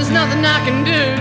there's nothing I can do.